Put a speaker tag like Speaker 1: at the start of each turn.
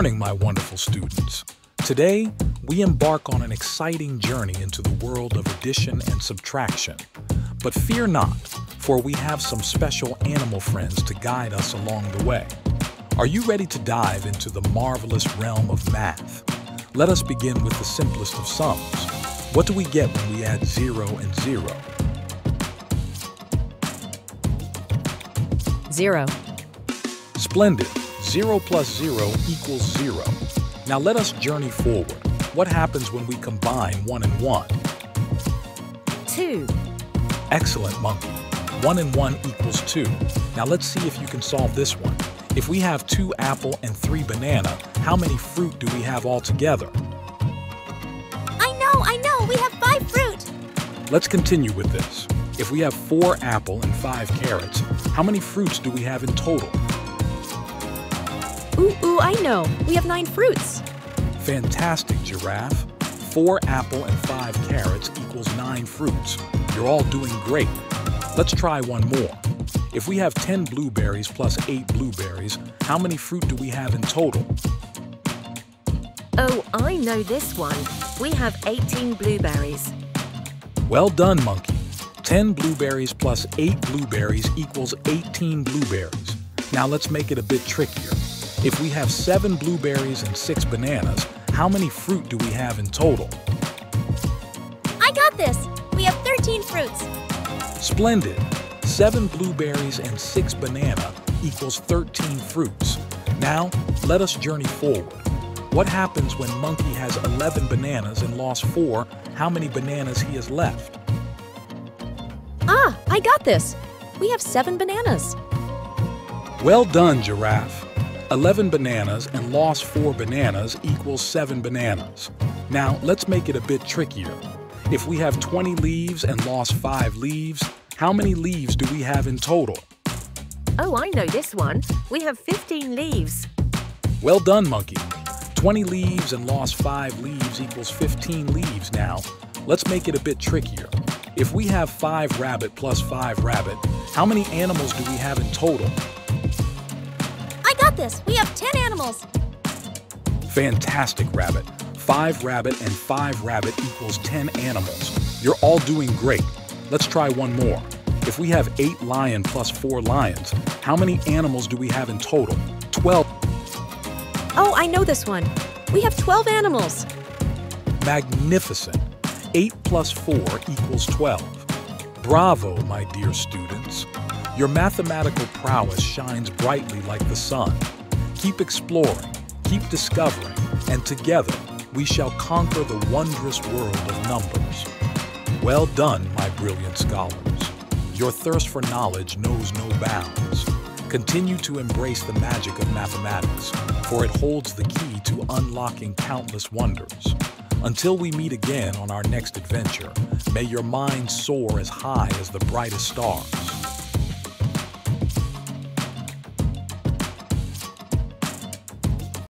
Speaker 1: morning, my wonderful students. Today, we embark on an exciting journey into the world of addition and subtraction. But fear not, for we have some special animal friends to guide us along the way. Are you ready to dive into the marvelous realm of math? Let us begin with the simplest of sums. What do we get when we add 0 and 0?
Speaker 2: Zero.
Speaker 1: Splendid. 0 plus 0 equals 0. Now let us journey forward. What happens when we combine 1 and 1?
Speaker 2: Two.
Speaker 1: Excellent, Monkey. 1 and 1 equals 2. Now let's see if you can solve this one. If we have 2 apple and 3 banana, how many fruit do we have altogether?
Speaker 3: I know, I know, we have five fruit.
Speaker 1: Let's continue with this. If we have 4 apple and 5 carrots, how many fruits do we have in total?
Speaker 2: Ooh, I know. We have nine fruits.
Speaker 1: Fantastic, Giraffe. 4 apple and 5 carrots equals 9 fruits. You're all doing great. Let's try one more. If we have 10 blueberries plus 8 blueberries, how many fruit do we have in total?
Speaker 2: Oh, I know this one. We have 18 blueberries.
Speaker 1: Well done, Monkey. 10 blueberries plus 8 blueberries equals 18 blueberries. Now let's make it a bit trickier. If we have 7 blueberries and 6 bananas, how many fruit do we have in total?
Speaker 3: I got this. We have 13 fruits.
Speaker 1: Splendid! 7 blueberries and 6 banana equals 13 fruits. Now, let us journey forward. What happens when Monkey has 11 bananas and lost 4? How many bananas he has left?
Speaker 2: Ah, I got this. We have seven bananas.
Speaker 1: Well done, Giraffe. 11 bananas and lost 4 bananas equals 7 bananas. Now, let's make it a bit trickier. If we have 20 leaves and lost 5 leaves, how many leaves do we have in total?
Speaker 2: Oh, I know this one. We have 15 leaves.
Speaker 1: Well done, Monkey. 20 leaves and lost 5 leaves equals 15 leaves now. Let's make it a bit trickier. If we have 5 rabbit plus 5 rabbit, how many animals do we have in total?
Speaker 3: This. We have 10 animals.
Speaker 1: Fantastic, Rabbit. 5 rabbit and 5 rabbit equals 10 animals. You're all doing great. Let's try one more. If we have 8 lion plus 4 lions, how many animals do we have in total? 12.
Speaker 2: Oh, I know this one. We have 12 animals.
Speaker 1: Magnificent. 8 plus 4 equals 12. Bravo, my dear students. Your mathematical prowess shines brightly like the sun. Keep exploring, keep discovering, and together we shall conquer the wondrous world of numbers. Well done, my brilliant scholars. Your thirst for knowledge knows no bounds. Continue to embrace the magic of mathematics, for it holds the key to unlocking countless wonders. Until we meet again on our next adventure, may your mind soar as high as the brightest stars.